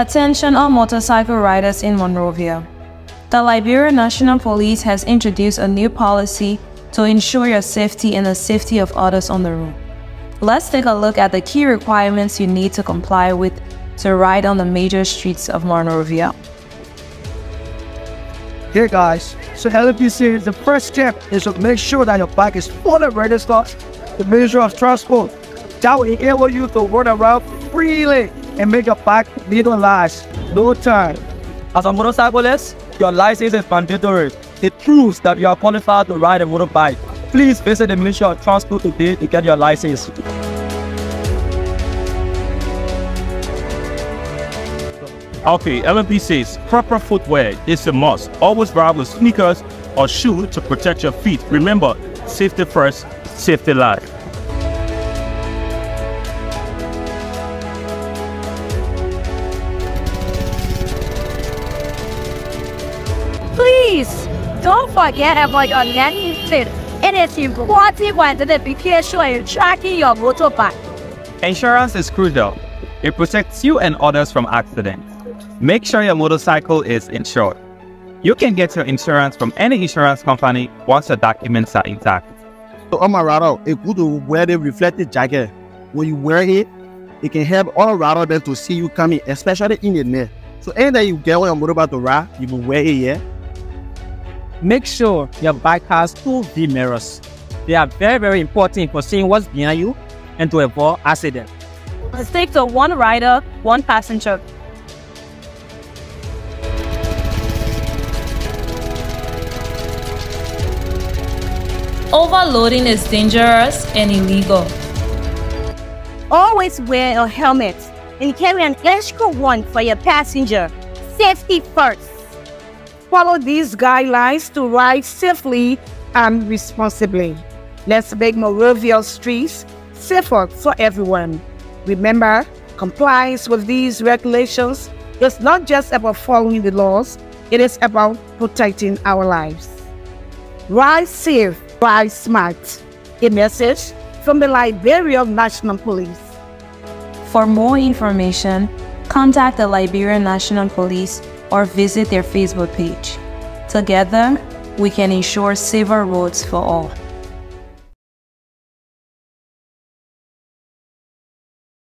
Attention all motorcycle riders in Monrovia. The Liberia National Police has introduced a new policy to ensure your safety and the safety of others on the road. Let's take a look at the key requirements you need to comply with to ride on the major streets of Monrovia. Here guys, so LMPC, the first step is to make sure that your bike is fully registered the Ministry of Transport. That will enable you to run around freely and make your bike legalized. No time. As a motorcyclist, your license is mandatory. It proves that you are qualified to ride a motorbike. Please visit the Ministry of Transport today to get your license. Okay, LNP says proper footwear is a must. Always wear with sneakers or shoes to protect your feet. Remember, safety first, safety last. Don't forget about your landing fit. It is important to be careful in tracking your motorbike. Insurance is crucial. It protects you and others from accidents. Make sure your motorcycle is insured. You can get your insurance from any insurance company once your documents are intact. So on my radar, it's good to wear the reflective jacket. When you wear it, it can help all rather than to see you coming, especially in the night. So anytime you get on your motorbike to ride, you can wear it, yeah? Make sure your bike has two V mirrors. They are very, very important for seeing what's behind you and to avoid accidents. Stick to one rider, one passenger. Overloading is dangerous and illegal. Always wear a helmet and carry an extra one for your passenger. Safety first. Follow these guidelines to ride safely and responsibly. Let's make Monrovia streets safer for everyone. Remember, compliance with these regulations is not just about following the laws, it is about protecting our lives. Ride safe, ride smart. A message from the Liberia National Police. For more information, contact the Liberian National Police or visit their Facebook page. Together, we can ensure safer roads for all.